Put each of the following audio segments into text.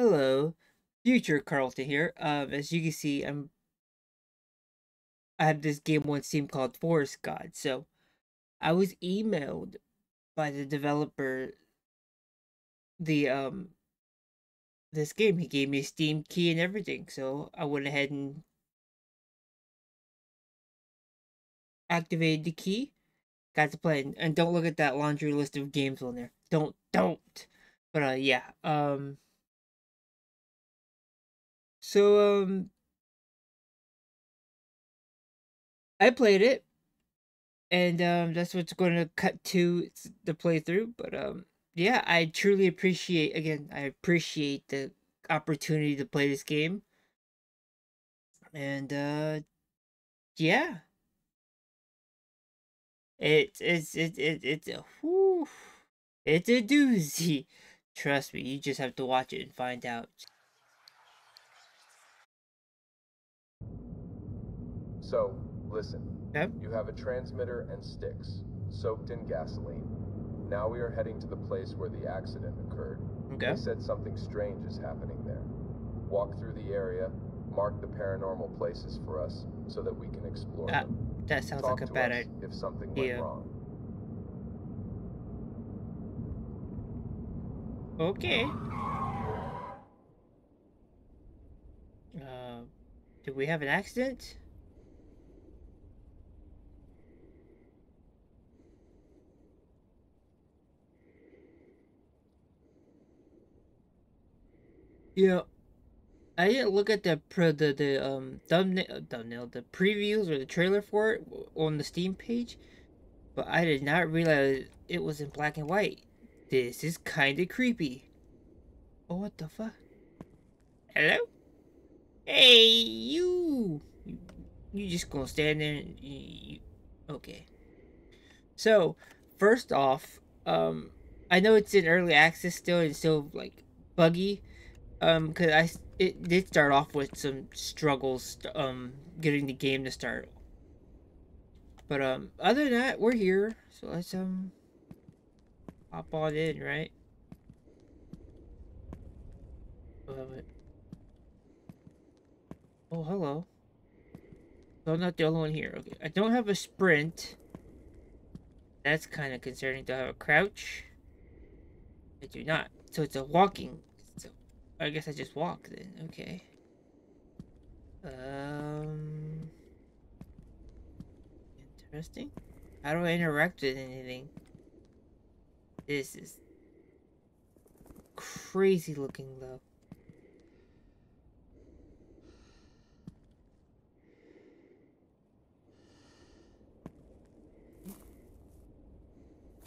Hello, future Carlton here. Um, as you can see, I'm I have this game on Steam called Forest God. So, I was emailed by the developer the um this game. He gave me a Steam key and everything. So I went ahead and activated the key. Got to play and don't look at that laundry list of games on there. Don't don't. But uh yeah, um so um I played it and um that's what's going to cut to the playthrough, but um yeah, I truly appreciate again, I appreciate the opportunity to play this game. And uh yeah. It's it's it, it it's a whew, it's a doozy. Trust me, you just have to watch it and find out. So, listen. You have a transmitter and sticks, soaked in gasoline. Now we are heading to the place where the accident occurred. Okay. They said something strange is happening there. Walk through the area, mark the paranormal places for us so that we can explore that, them. That sounds Talk like a bad idea. If something went wrong. Okay. Uh, did we have an accident? Yeah, I didn't look at the pro the the um thumbnail uh, thumbnail the previews or the trailer for it on the Steam page, but I did not realize it was in black and white. This is kind of creepy. Oh, what the fuck? Hello? Hey, you! You, you just gonna stand there and you, you, okay. So, first off, um, I know it's in early access still and still like buggy, um, because I it did start off with some struggles, um, getting the game to start. But um, other than that, we're here, so let's um, hop on in, right? Love it. Oh, hello. So I'm not the only one here. Okay, I don't have a sprint. That's kind of concerning. I have a crouch? I do not. So it's a walking I guess I just walk then. Okay. Um. Interesting. How do I interact with anything? This is crazy looking though.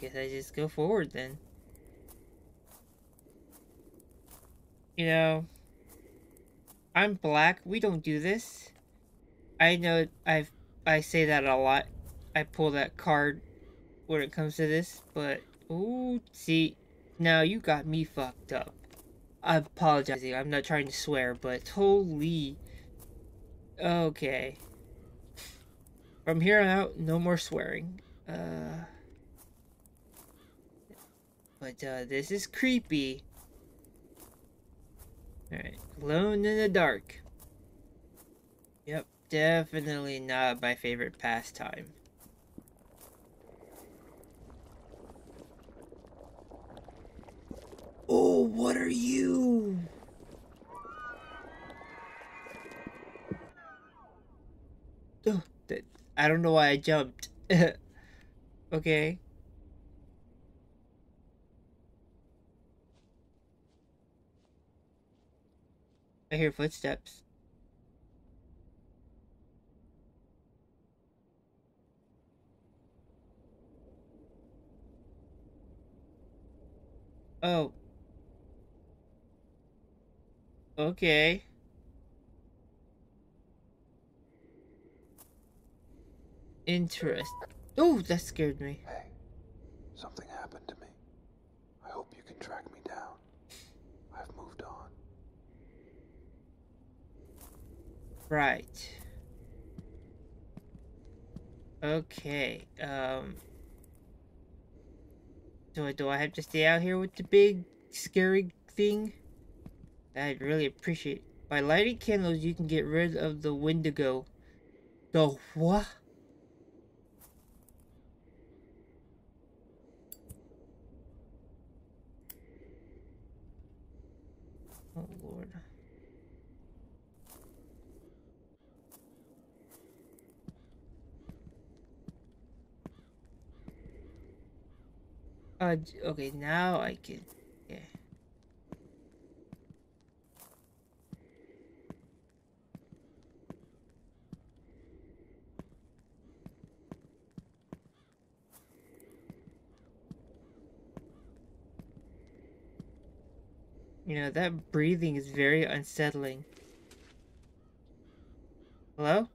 Guess I just go forward then. You know, I'm black. We don't do this. I know I've I say that a lot. I pull that card when it comes to this, but ooh, see, now you got me fucked up. I'm apologizing. I'm not trying to swear, but holy. Okay. From here on out, no more swearing. Uh. But uh, this is creepy. Alright, alone in the dark. Yep, definitely not my favorite pastime. Oh, what are you? Oh, I don't know why I jumped. okay. I hear footsteps. Oh. Okay. Interest. Oh, that scared me. Hey, something happened to me. I hope you can track me down. I've moved on. Right. Okay, um... So I do I have to stay out here with the big, scary thing? I'd really appreciate. By lighting candles, you can get rid of the Wendigo. The what? Oh, Lord. Uh, okay, now I can, yeah. You know, that breathing is very unsettling. Hello?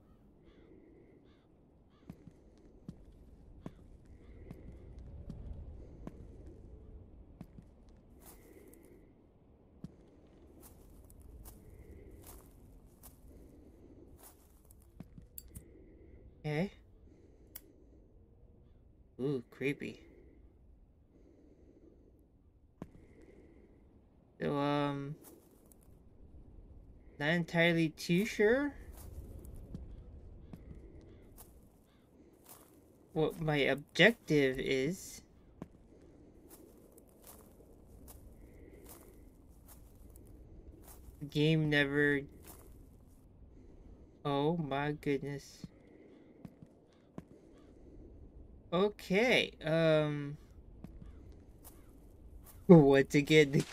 Okay. Ooh, creepy. So, um... Not entirely too sure what my objective is. game never... Oh my goodness. Okay, um... Once get? the...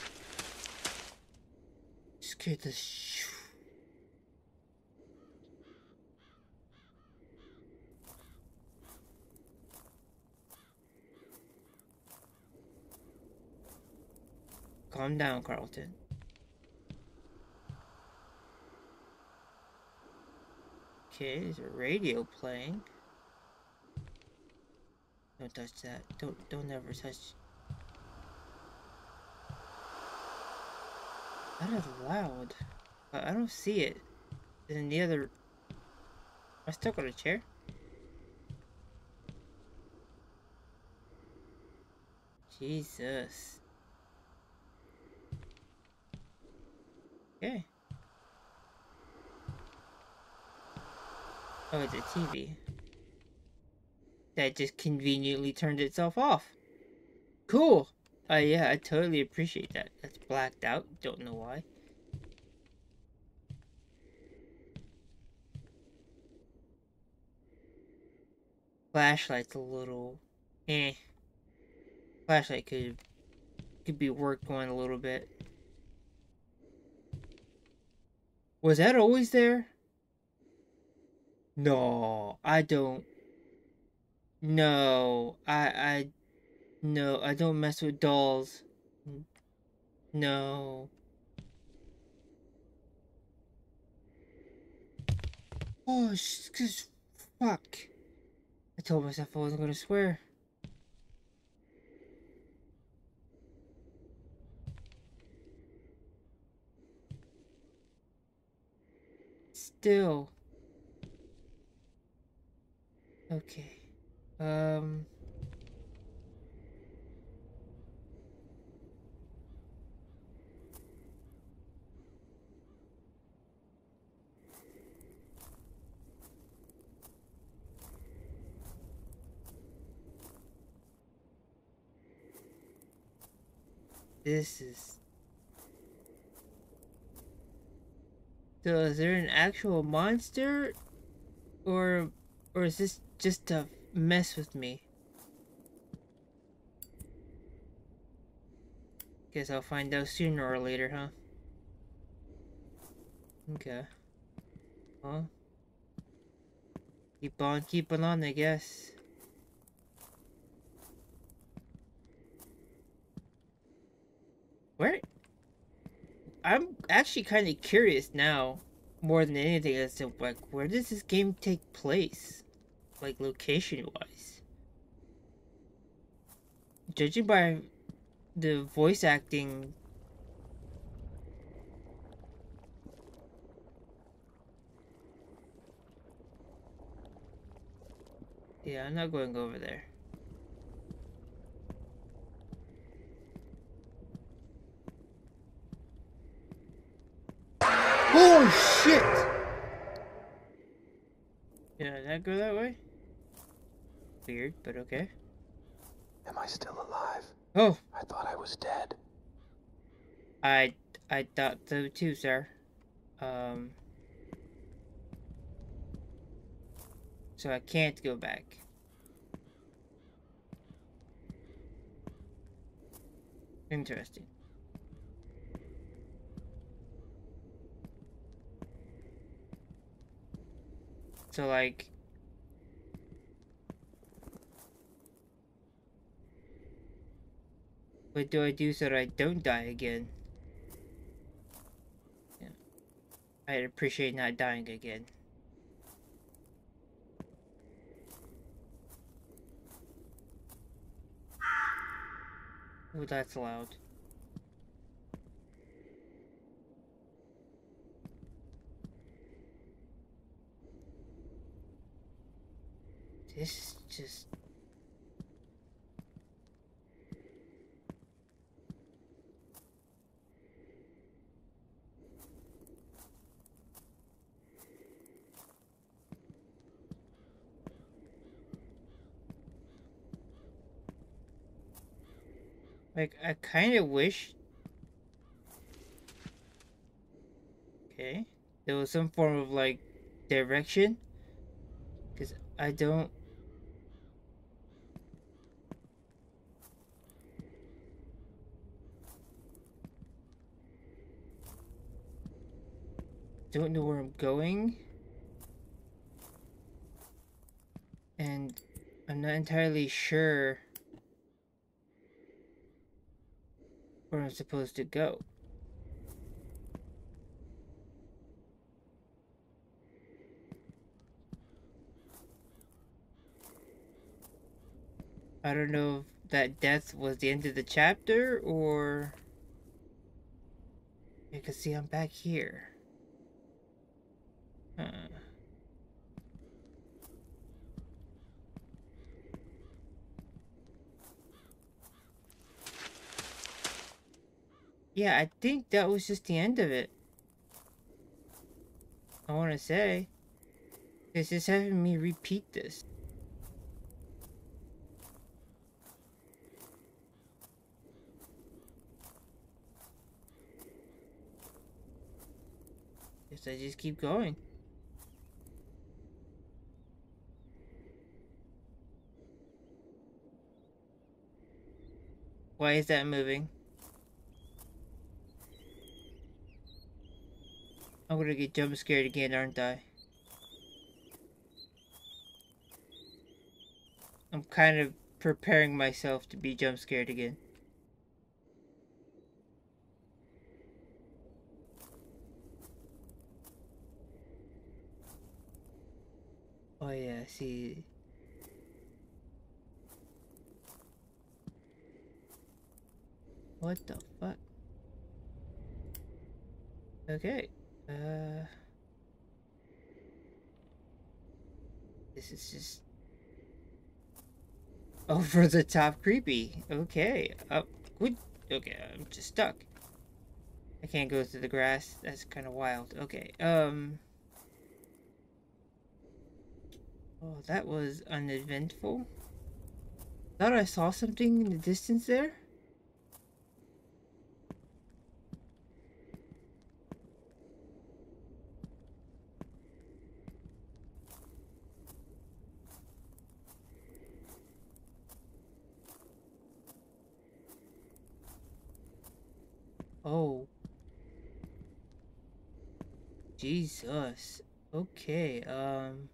get the Calm down, Carlton. Okay, there's a radio playing. Don't touch that. Don't don't ever touch. That is loud. But I don't see it. In the other. I still got a chair. Jesus. Okay. Oh, it's a TV that just conveniently turned itself off. Cool. Uh, yeah, I totally appreciate that. That's blacked out. Don't know why. Flashlight's a little... Eh. Flashlight could... Could be worked on a little bit. Was that always there? No, I don't... No, I, I, no, I don't mess with dolls. No. Oh, sh fuck. I told myself I wasn't gonna swear. Still. Okay. Um... This is... So is there an actual monster? Or... Or is this just a mess with me. Guess I'll find out sooner or later, huh? Okay. Well. Keep on keeping on, I guess. Where? I'm actually kind of curious now, more than anything, as to like where does this game take place? Like location wise. Judging by the voice acting Yeah, I'm not going over there. Oh shit! Yeah, did that go that way? Weird, but okay. Am I still alive? Oh. I thought I was dead. I I thought so too, sir. Um So I can't go back. Interesting. So like What do I do so that I don't die again? Yeah. I'd appreciate not dying again. Oh, that's loud. This is just... Like, I kind of wish... Okay. There was some form of, like, direction. Because I don't... Don't know where I'm going. And I'm not entirely sure I'm supposed to go. I don't know if that death was the end of the chapter or... You can see I'm back here. Huh. Yeah, I think that was just the end of it. I want to say. It's just having me repeat this. Guess I just keep going. Why is that moving? I'm gonna get jump scared again, aren't I? I'm kind of preparing myself to be jump scared again. Oh yeah, see. What the fuck? Okay. Uh, this is just over the top creepy. Okay. Uh, good. Okay, I'm just stuck. I can't go through the grass. That's kind of wild. Okay. Um. Oh, that was uneventful. Thought I saw something in the distance there. Oh. Jesus. Okay, um...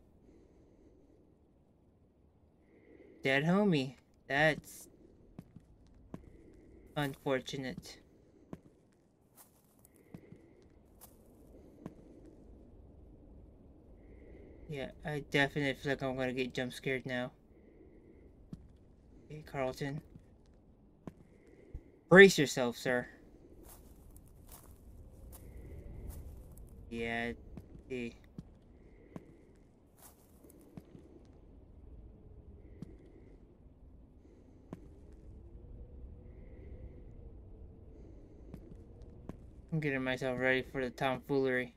Dead homie. That's... Unfortunate. Yeah, I definitely feel like I'm gonna get jump scared now. Hey, Carlton. Brace yourself, sir. Yeah, I'm getting myself ready for the tomfoolery.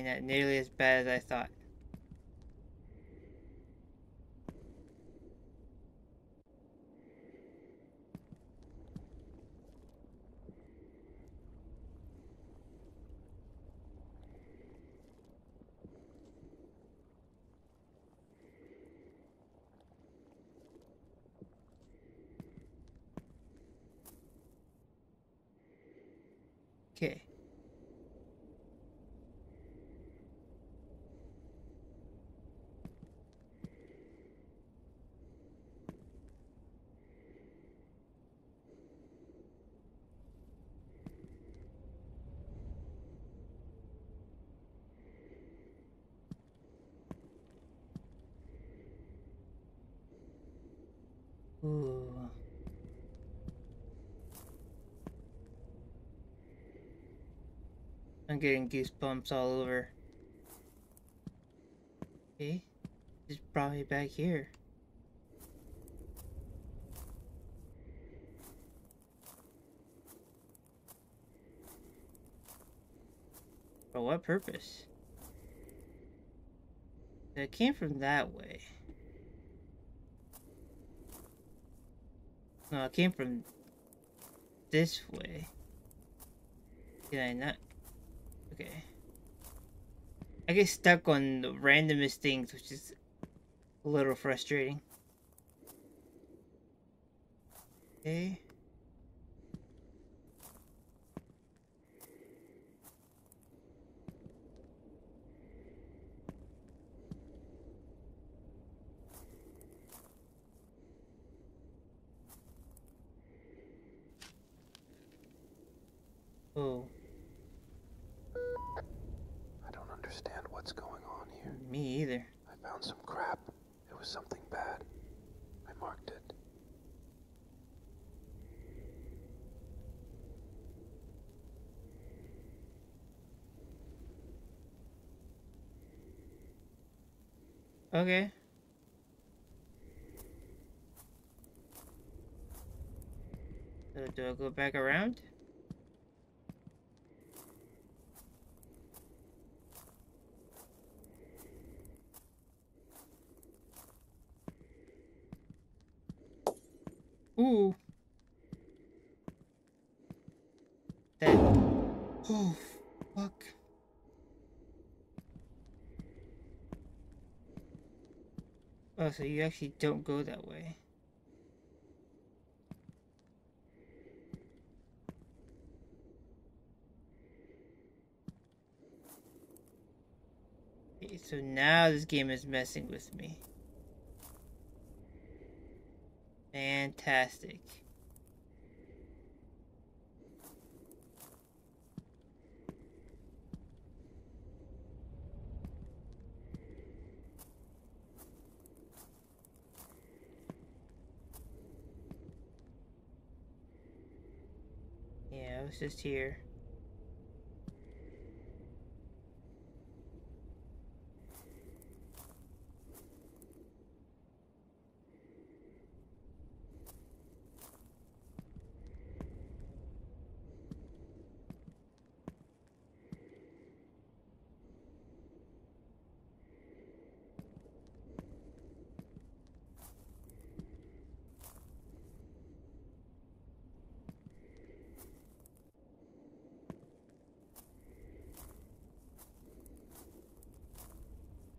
Not nearly as bad as I thought. Okay. Ooh. I'm getting goosebumps all over. Okay, just brought me back here. For what purpose? It came from that way. No, I came from this way. Did I not? Okay. I get stuck on the randomest things, which is a little frustrating. Okay. Oh. I don't understand what's going on here. Me either. I found some crap. It was something bad. I marked it. Okay. So do I go back around? Ooh. That. Oh, fuck. Oh, so you actually don't go that way. So now this game is messing with me. Fantastic. Yeah, I was just here.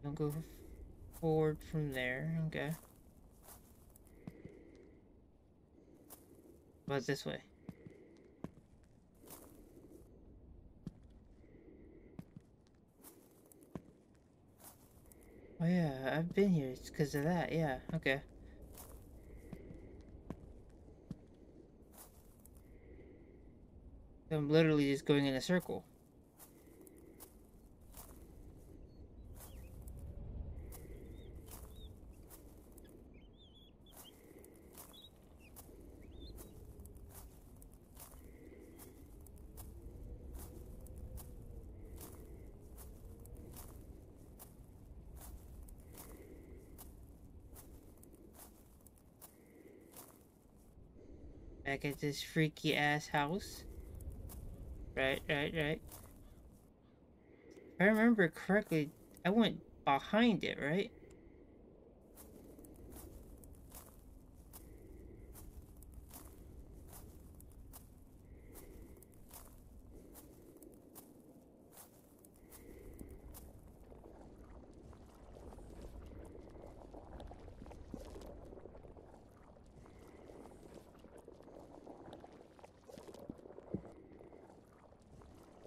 Don't go forward from there. Okay. What's this way? Oh yeah, I've been here. It's because of that. Yeah, okay. I'm literally just going in a circle. At this freaky ass house. Right, right, right. If I remember correctly, I went behind it, right?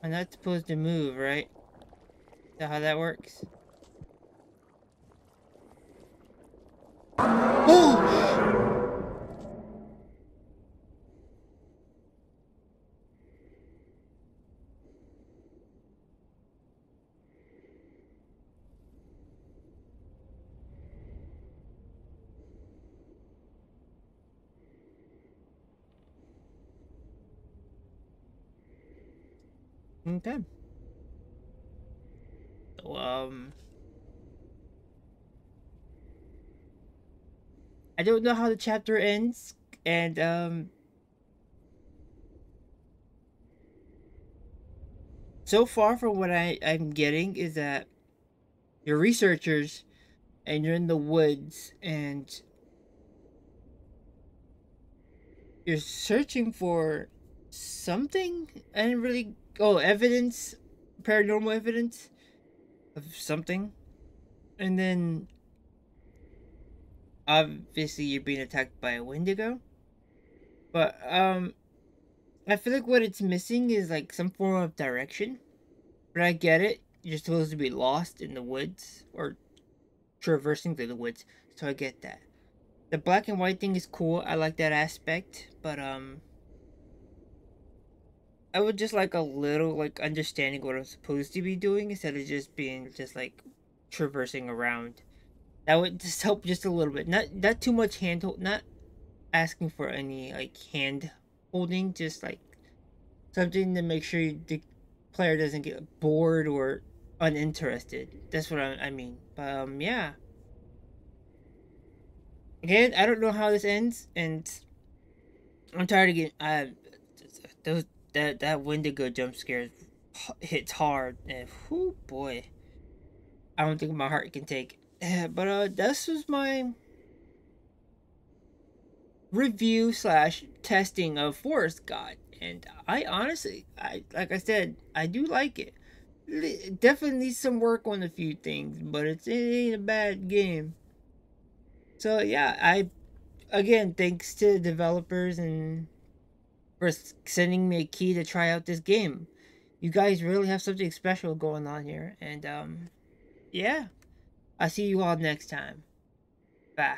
I'm not supposed to move, right? Is that how that works? Okay. So, um... I don't know how the chapter ends, and, um... So far from what I, I'm getting is that you're researchers and you're in the woods and you're searching for something. I didn't really oh evidence, paranormal evidence of something, and then obviously you're being attacked by a Wendigo. But um, I feel like what it's missing is like some form of direction. But I get it. You're supposed to be lost in the woods or traversing through the woods, so I get that. The black and white thing is cool. I like that aspect, but um I would just like a little like understanding what I'm supposed to be doing instead of just being just like traversing around. That would just help just a little bit. Not not too much hand hold, not asking for any like hand holding, just like something to make sure the player doesn't get bored or uninterested. That's what I, I mean. But um, yeah. Again, I don't know how this ends, and I'm tired of getting. Uh, those that that Wendigo jump scare hits hard, and whoo boy, I don't think my heart can take. But uh, this was my review slash testing of Forest God, and I honestly, I like I said, I do like it. it definitely needs some work on a few things, but it's, it ain't a bad game. So yeah, I again thanks to developers and for sending me a key to try out this game. You guys really have something special going on here. And, um, yeah. I'll see you all next time. Bye.